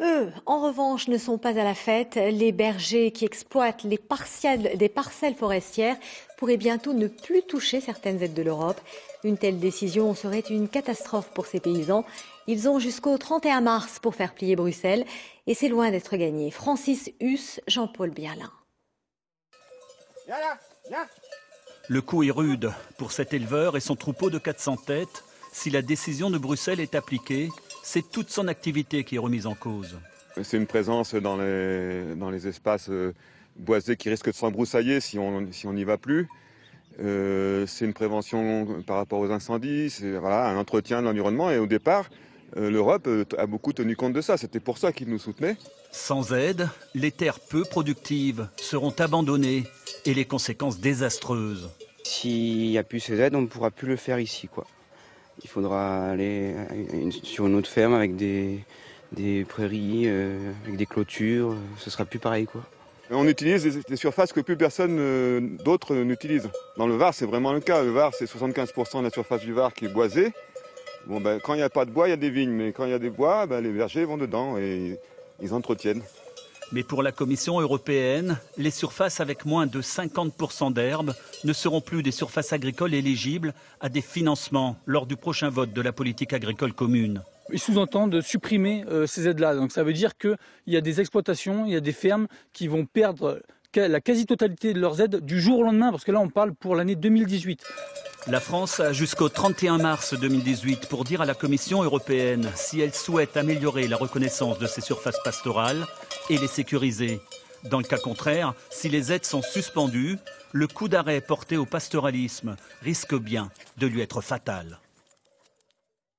Eux, en revanche, ne sont pas à la fête. Les bergers qui exploitent les parcelles, des parcelles forestières pourraient bientôt ne plus toucher certaines aides de l'Europe. Une telle décision serait une catastrophe pour ces paysans. Ils ont jusqu'au 31 mars pour faire plier Bruxelles et c'est loin d'être gagné. Francis Huss, Jean-Paul Bialin. Le coup est rude pour cet éleveur et son troupeau de 400 têtes. Si la décision de Bruxelles est appliquée, c'est toute son activité qui est remise en cause. C'est une présence dans les, dans les espaces euh, boisés qui risque de s'embroussailler si on n'y si on va plus. Euh, c'est une prévention par rapport aux incendies, c'est voilà, un entretien de l'environnement. Et au départ, euh, l'Europe a beaucoup tenu compte de ça. C'était pour ça qu'ils nous soutenaient. Sans aide, les terres peu productives seront abandonnées et les conséquences désastreuses. S'il n'y a plus ces aides, on ne pourra plus le faire ici. Quoi. Il faudra aller sur une autre ferme avec des, prairies, euh, avec des clôtures. Ce sera plus pareil. Quoi. On utilise des, surfaces que plus personne euh, d'autre n'utilise. Dans le Var, c'est vraiment le cas. Le Var, c'est 75% de la surface du Var qui est boisée. Ben, quand il n'y a pas de bois, il y a des vignes. Mais quand il y a des bois, ben, les bergers vont dedans et ils entretiennent. Mais pour la Commission européenne, les surfaces avec moins de 50% d'herbe ne seront plus des surfaces agricoles éligibles à des financements lors du prochain vote de la politique agricole commune. Ils sous-entendent supprimer euh, ces aides-là. Donc ça veut dire qu'il y a des exploitations, il y a des fermes qui vont perdre la quasi-totalité de leurs aides du jour au lendemain, parce que là on parle pour l'année 2018. La France a jusqu'au 31 mars 2018 pour dire à la Commission européenne si elle souhaite améliorer la reconnaissance de ces surfaces pastorales et les sécuriser. Dans le cas contraire, si les aides sont suspendues, le coup d'arrêt porté au pastoralisme risque bien de lui être fatal.